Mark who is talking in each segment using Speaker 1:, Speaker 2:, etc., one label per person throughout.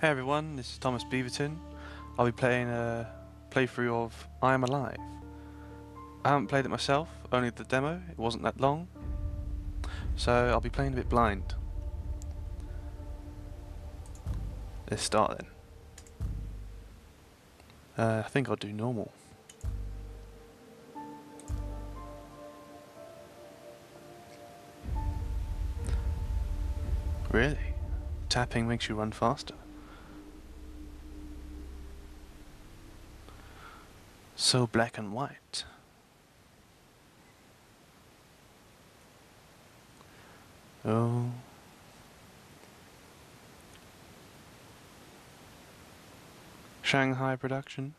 Speaker 1: Hey everyone, this is Thomas Beaverton. I'll be playing a playthrough of I Am Alive. I haven't played it myself, only the demo, it wasn't that long. So I'll be playing a bit blind. Let's start then. Uh, I think I'll do normal. Really? Tapping makes you run faster. So black and white. Oh. Shanghai production.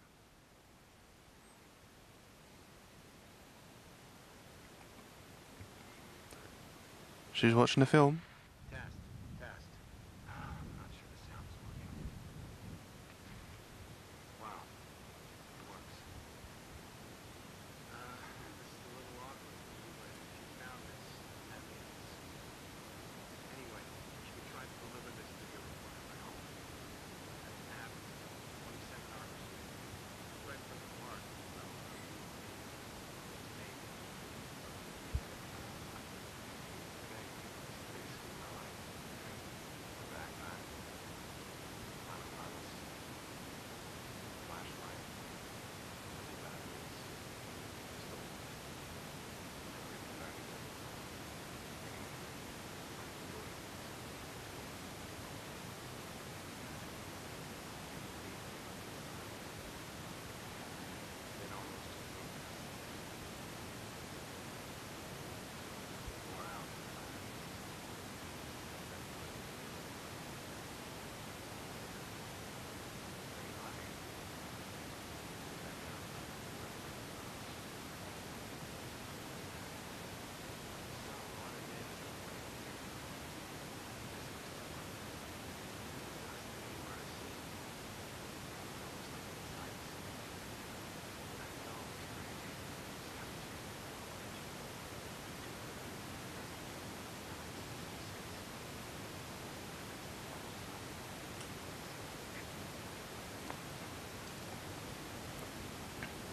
Speaker 1: She's watching the film.
Speaker 2: Test, test. Uh, I'm not sure the sound is working. Wow. It works. Uh, this is a little awkward for you, but if you found this, that means... Anyway, you can try to deliver this to your apartment home. That's Avenue, 22nd Arbor Street. Right from the park. Well, maybe. Today, space is my life. We're back on. Autopilot. Flashlight. Double batteries. Pistol. Everything back together. Like the ordinance. Been almost a week. Four out.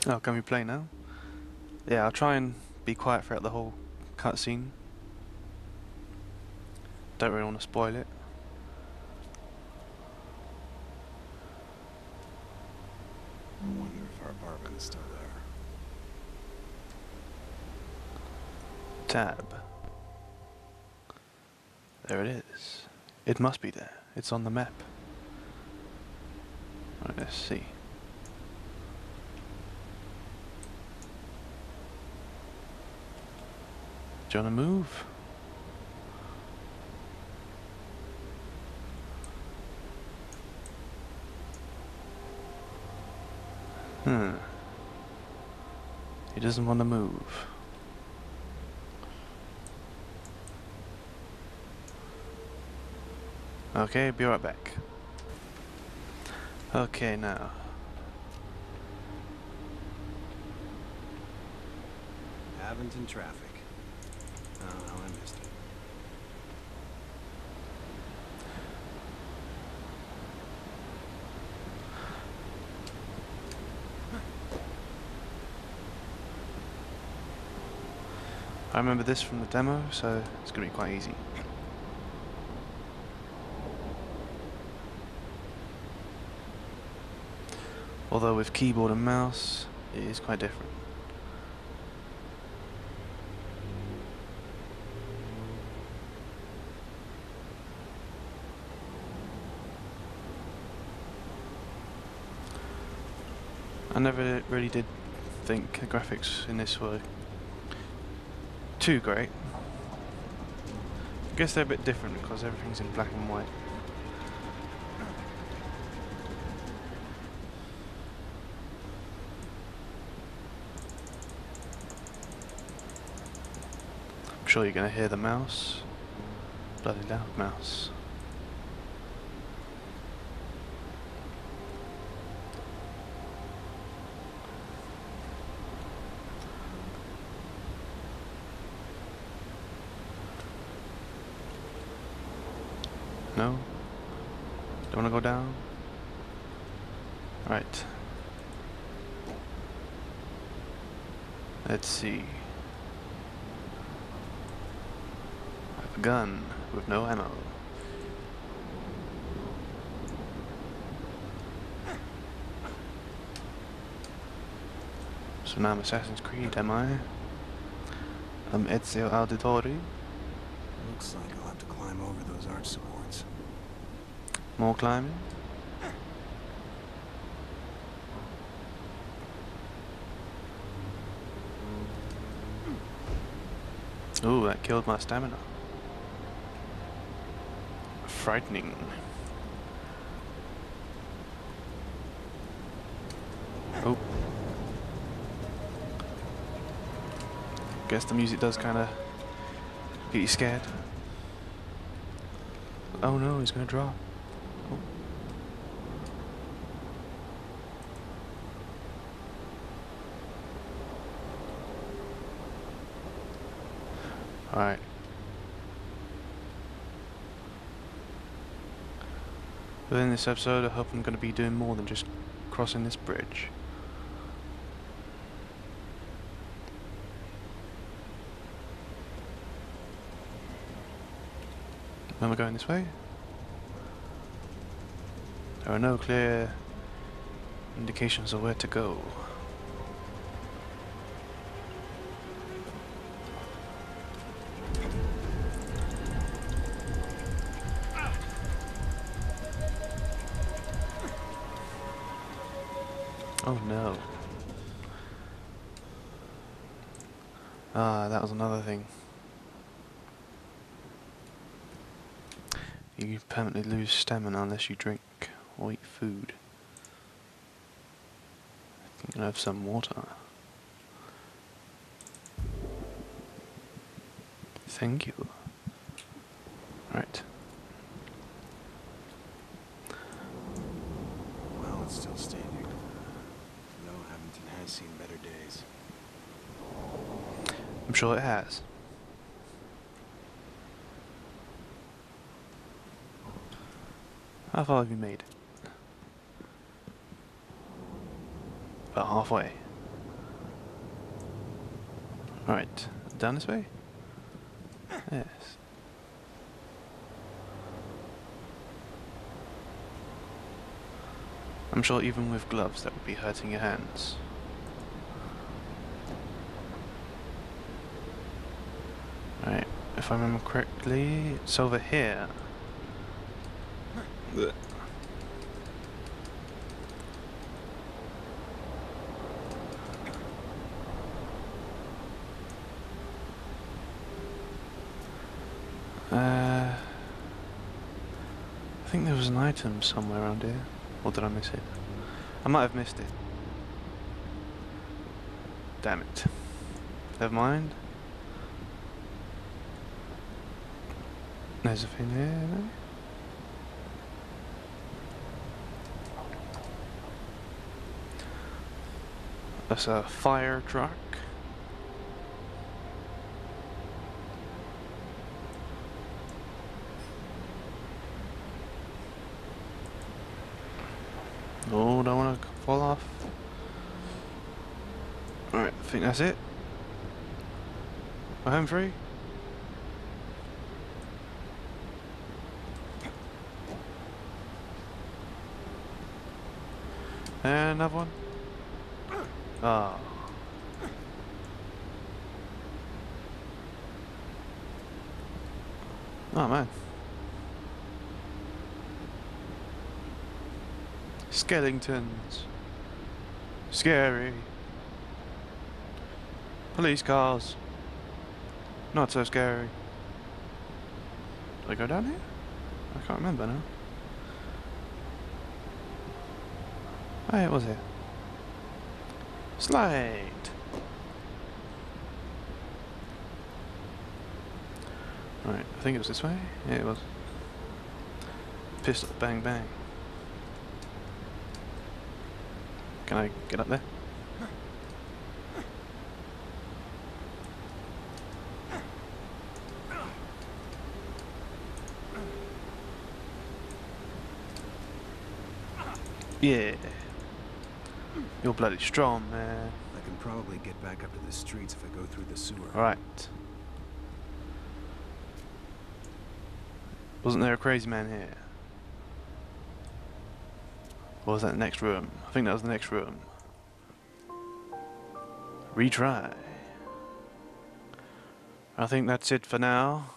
Speaker 1: Oh, can we play now? Yeah, I'll try and be quiet throughout the whole cutscene. Don't really want to spoil it.
Speaker 3: I wonder if our apartment is still there.
Speaker 1: Tab. There it is. It must be there. It's on the map. Right, let's see. To move? Hmm. He doesn't want to move. Okay, be right back. Okay, now.
Speaker 3: Haventon traffic. I
Speaker 1: remember this from the demo, so it's going to be quite easy. Although with keyboard and mouse, it is quite different. I never really did think the graphics in this were too great. I guess they're a bit different because everything's in black and white. I'm sure you're going to hear the mouse. Bloody loud mouse. No? Don't want to go down? Right. Let's see. I have a gun with no ammo. So now I'm Assassin's Creed, am I? I'm Ezio Auditore.
Speaker 3: Looks like I'll have to climb over those arch supports.
Speaker 1: More climbing. Ooh, that killed my stamina. Frightening. Oh. Guess the music does kind of get you scared. Oh no, he's gonna drop. Alright. Within this episode, I hope I'm going to be doing more than just crossing this bridge. Am I going this way? There are no clear indications of where to go. Oh no. Ah, that was another thing. You permanently lose stamina unless you drink or eat food. I think I have some water. Thank you. Right.
Speaker 3: Well, it's still standing. No, Haventon has seen better days.
Speaker 1: I'm sure it has. How far have you made? About halfway. Alright, down this way? Yes. I'm sure even with gloves that would be hurting your hands. Right, if I remember correctly, it's over here. Uh, I think there was an item somewhere around here. Or did I miss it? I might have missed it. Damn it. Never mind. There's a thing here, maybe? That's a fire truck. Oh, don't want to fall off. Alright, I think that's it. Home free. And another one. Ah. Oh man. Skeletons. Scary. Police cars. Not so scary. Did I go down here? I can't remember now. Oh, yeah, it was here. Slide. Right, I think it was this way. Yeah, it was. Pistol, bang, bang. Can I get up there? Yeah. You're bloody strong, man.
Speaker 2: I can probably get back up to the streets if I go through the sewer.
Speaker 1: Alright. Wasn't there a crazy man here? Or was that the next room? I think that was the next room. Retry. I think that's it for now.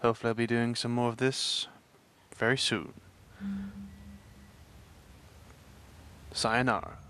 Speaker 1: Hopefully I'll be doing some more of this very soon. Sayonara.